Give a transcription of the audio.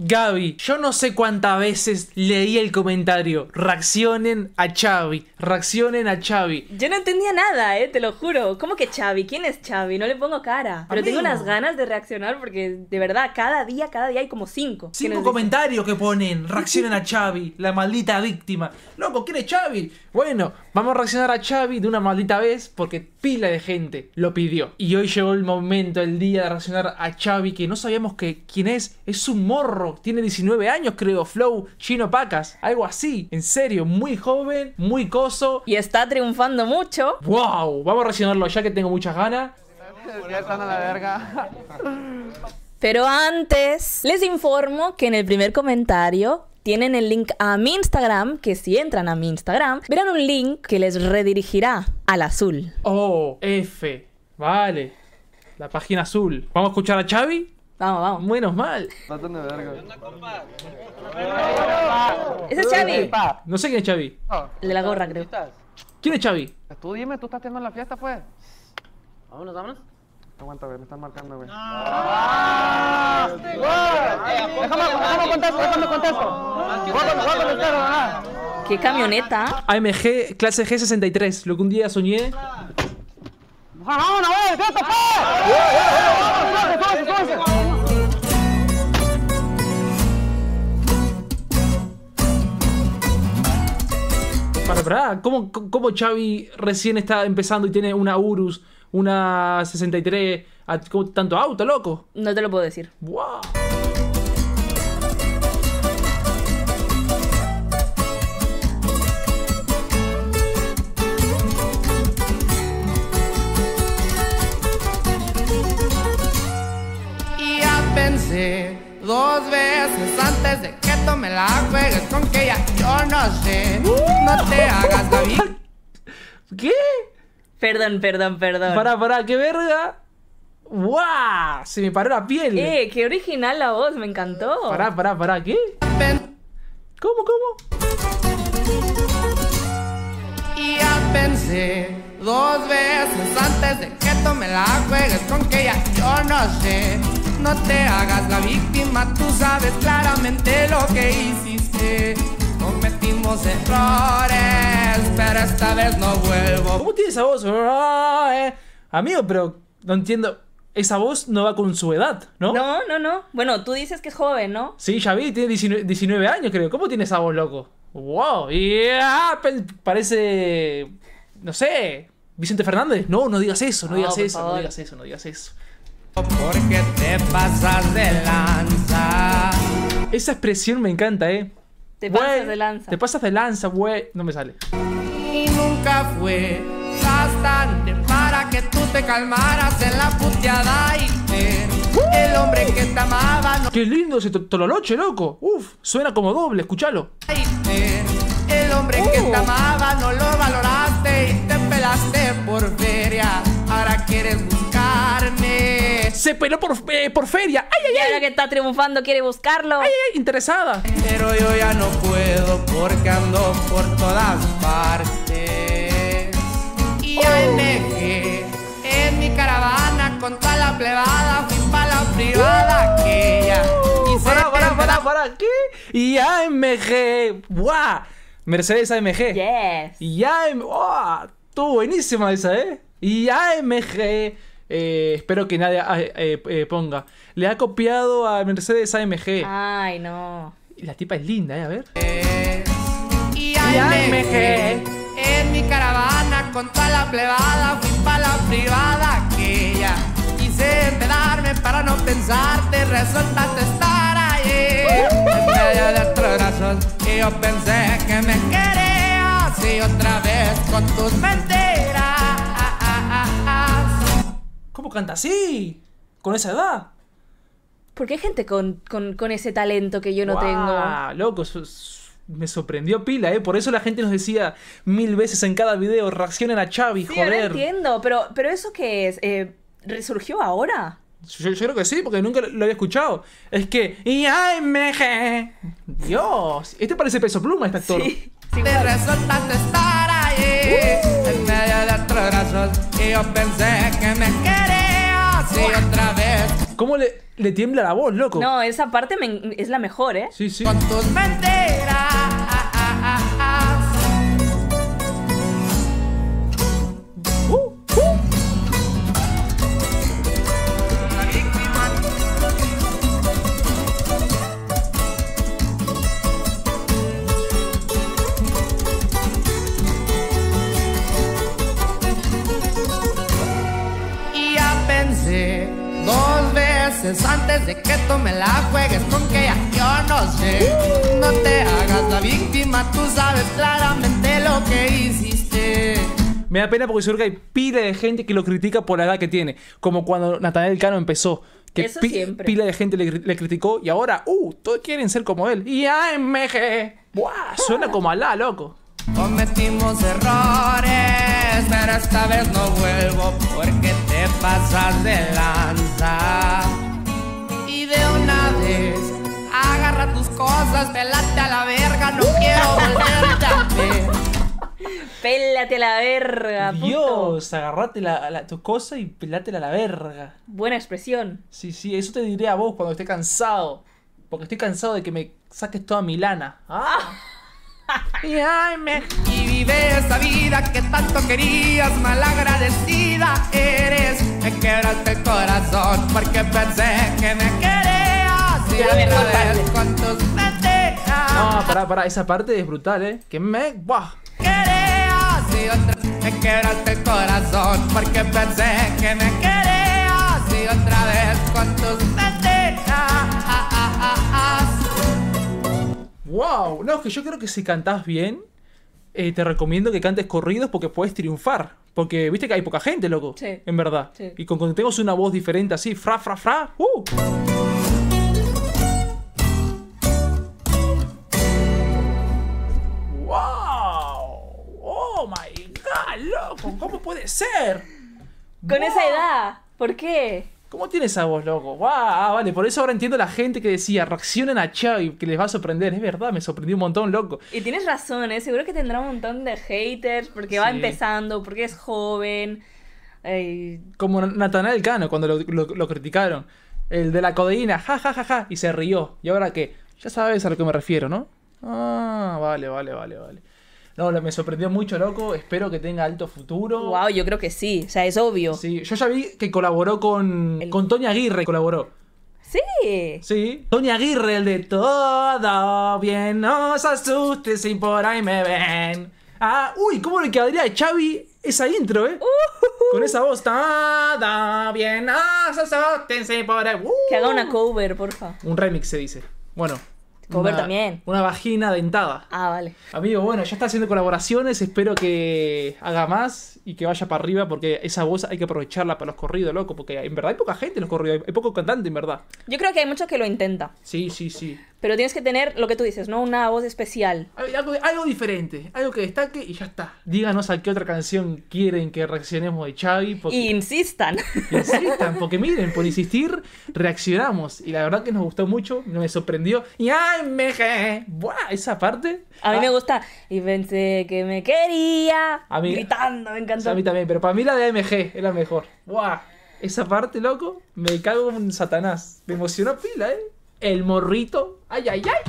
Gaby, yo no sé cuántas veces leí el comentario. Reaccionen a Xavi, reaccionen a Xavi. Yo no entendía nada, eh, te lo juro. ¿Cómo que Xavi? ¿Quién es Xavi? No le pongo cara. Pero tengo unas ganas de reaccionar porque de verdad, cada día, cada día hay como cinco. Cinco dicen. comentarios que ponen, reaccionen a Xavi, la maldita víctima. Loco, ¿quién es Xavi? Bueno, vamos a reaccionar a Xavi de una maldita vez porque pila de gente lo pidió. Y hoy llegó el momento, el día de reaccionar a Xavi, que no sabíamos que quién es. Es un morro, tiene 19 años creo, Flow, Chino Pacas, algo así. En serio, muy joven, muy coso. Y está triunfando mucho. ¡Wow! Vamos a reaccionarlo ya que tengo muchas ganas. Ya están a la verga. Pero antes, les informo que en el primer comentario tienen el link a mi Instagram, que si entran a mi Instagram, verán un link que les redirigirá al azul. Oh, F. Vale. La página azul. ¿Vamos a escuchar a Xavi? Vamos, vamos. Menos mal. De verga. Ese es Xavi. No sé quién es Xavi. El de la gorra, creo. ¿Quién es Xavi? Tú dime, tú estás teniendo la fiesta, pues. Vámonos, vámonos. Aguanta, güey, me están marcando, güey. Déjame, déjame contesto, déjame contesto. Voy a contestar, ¿verdad? ¿Qué camioneta? AMG clase G63. Lo que un día soñé. ¡Vámonos, güey! ¡Fiesta, pues! ¡Súbase, súbase, Para, para. ¿Cómo, ¿Cómo Xavi recién está empezando y tiene una Urus, una 63, a- ¿cómo tanto auto, loco? No te lo puedo decir. ¡Wow! Y ya pensé dos veces antes de que tú me la juegues con que ya yo no sé. No te hagas David. ¿Qué? Perdón, perdón, perdón. Para, para, ¿qué verga? ¡Wow! Se me paró la piel. Eh, qué original la voz, me encantó. Pará, pará, pará, ¿qué? ¿Cómo, cómo? Y ya pensé dos veces antes de que tú me la juegues con que ya yo no sé. No te hagas la víctima, tú sabes claramente lo que hiciste. Cometimos errores, pero esta vez no vuelvo. ¿Cómo tiene esa voz? Amigo, pero no entiendo. Esa voz no va con su edad, ¿no? No, no, no. Bueno, tú dices que es joven, ¿no? Sí, ya vi, tiene 19, 19 años, creo. ¿Cómo tiene esa voz, loco? ¡Wow! Y ah, pe- parece. No sé. ¿Vicente Fernández? No, no digas eso, no, No, digas eso, no digas eso, no digas eso. Porque te pasas de lanza. Esa expresión me encanta, ¿eh? Te pasas Güey, de lanza. Te pasas de lanza, güey. No me sale. Y nunca fue bastante para que tú te calmaras en la puteada y ver el hombre que te amaba no ¡Qué lindo ese to- tololoche, loco! Uf, suena como doble, escúchalo. el hombre que te amaba no lo valoraste y te pelaste por feria ahora quieres Se peló por, eh, por feria. ¡Ay, ay, Y ay! ahora que está triunfando, quiere buscarlo. ¡Ay, ay! Interesada. pero yo ya no puedo porque ando por todas partes y AMG en mi caravana con toda la plebada fui pa' la privada aquella y pará, te pará, pará. ¿Qué? Y AMG. ¡Buah! Mercedes AMG. Yes. Y AMG. ¡Wow! Estuvo buenísima esa, ¿eh? Y AMG. Eh, espero que nadie ah, eh, eh, ponga. Le ha copiado a Mercedes AMG. Ay, no. Y La tipa es linda, ¿eh? A ver. Y AMG en mi caravana con toda la plebada fui pa' la privada aquella quise empedarme para no pensarte resultaste estar ahí en medio de otros brazos y yo pensé que me querías y otra vez con tus mentiras ¿Cómo canta así? ¿Con esa edad? Porque hay gente con, con, con ese talento que yo no tengo. Guau, Loco, eso es- me sorprendió pila, ¿eh? Por eso la gente nos decía mil veces en cada video, reaccionen a Xavi, Sí, ahora joder. entiendo, pero, pero ¿eso qué es? Eh, ¿Resurgió ahora? Yo, yo creo que sí, porque nunca lo había escuchado. Es que. Y AMG. Dios. Este parece peso pluma, este actor. Sí. sí, te resultaste estar ahí en medio de otros brazos y yo pensé que me y otra vez ¿Cómo le, le tiembla la voz, loco? No, esa parte me- es la mejor, ¿eh? Sí, sí. con tus mentiras. Veces antes de que tú me la juegues con que ya yo no sé. No te hagas la víctima, tú sabes claramente lo que hiciste. Me da pena porque seguro que hay pila de gente que lo critica por la edad que tiene. Como cuando Natanael Cano empezó. Que Eso pi- siempre. pila de gente le, le criticó y ahora, uh, todos quieren ser como él. Y AMG. Buah, suena como Alá, loco. Cometimos errores, pero esta vez no vuelvo porque te pasas de lanza. De una vez, agarra tus cosas, pelate a la verga, no quiero volverte a ver. Pélate a la verga, puto. Dios, agarrate la, la- tu cosa y pelátela a la verga. Buena expresión. Sí, sí, eso te diré a vos cuando esté cansado. Porque estoy cansado de que me saques toda mi lana. Ah. Y vive esa vida que tanto querías, malagradecida eres. Me quebraste el corazón porque pensé que me querías. No, pará, pará, esa parte es brutal, ¿eh? Que me... Buah. querías y otra me quebraste el corazón porque pensé que me querías y otra vez con tus mentiras. Wow, no, es que yo creo que si cantás bien, eh, te recomiendo que cantes corridos porque puedes triunfar. Porque viste que hay poca gente, loco. Sí. En verdad. Sí. Y con, cuando tengas una voz diferente así, fra, fra, fra, uh. God, loco! ¿Cómo puede ser? Con Wow. esa edad. ¿Por qué? ¿Cómo tiene esa voz, loco? ¡Wow! Ah, vale, por eso ahora entiendo la gente que decía, reaccionen a Xavi, que les va a sorprender. Es verdad, me sorprendió un montón, loco. Y tienes razón, ¿eh? Seguro que tendrá un montón de haters porque va empezando, porque es joven. Ay, Como Natanael Cano cuando lo, lo- lo criticaron. El de la codeína, ja, ja, ja, ja, y se rió. ¿Y ahora qué? Ya sabes a lo que me refiero, ¿no? Ah, vale, vale, vale, vale. No, me sorprendió mucho, loco. Espero que tenga alto futuro. wow, yo creo que sí. O sea, es obvio. Sí, yo ya vi que colaboró con, El- con Tony Aguirre, colaboró. Sí. Sí. Tony Aguirre, el de todo bien, no os asustes si por ahí me ven. Ah, uy, ¿cómo le quedaría a Xavi esa intro, eh? Con esa voz, todo bien, no os asustes si por ahí... Uh. Que haga una cover, porfa. Un remix se dice. Bueno. Cover una- también. Una vagina dentada. Ah, vale. Amigo, bueno, ya está haciendo colaboraciones. Espero que haga más y que vaya para arriba porque esa voz hay que aprovecharla para los corridos, loco. Porque en verdad hay poca gente en los corridos. Hay poco cantante, en verdad. Yo creo que hay muchos que lo intenta. Sí, sí, sí. Pero tienes que tener lo que tú dices, ¿no? Una voz especial. Algo, algo diferente, algo que destaque y ya está. Díganos a qué otra canción quieren que reaccionemos de Xavi. Porque... Y insistan. Insistan, porque miren, por insistir, reaccionamos. Y la verdad que nos gustó mucho, me sorprendió. Y ay, me Buah, esa parte. A mí Ah, me gusta. Y pensé que me quería. A mí- Gritando, me o encantó. sea, a mí también, pero para mí la de AMG es la mejor. Buah, esa parte, loco, me cago en Satanás. Me emocionó pila, ¿eh? El morrito. Ay, ay, ay.